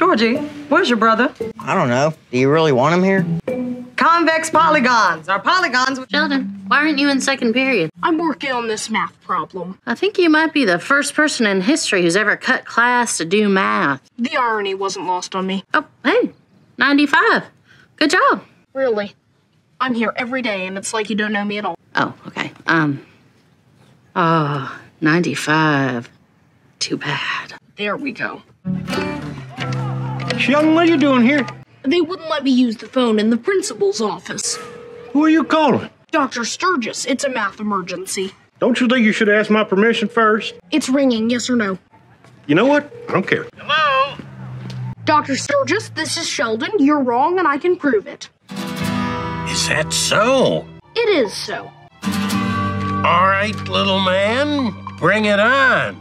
Georgie, where's your brother? I don't know. Do you really want him here? Convex polygons are polygons with. Sheldon, why aren't you in second period? I'm working on this math problem. I think you might be the first person in history who's ever cut class to do math. The irony wasn't lost on me. Oh, hey, 95. Good job. Really. I'm here every day, and it's like you don't know me at all. Oh, okay. Um, oh, 95. Too bad. There we go. Sheldon, what are you doing here? They wouldn't let me use the phone in the principal's office. Who are you calling? Dr. Sturgis, it's a math emergency. Don't you think you should ask my permission first? It's ringing, yes or no? You know what? I don't care. Hello? Dr. Sturgis, this is Sheldon. You're wrong, and I can prove it. Is that so? It is so. All right, little man, bring it on.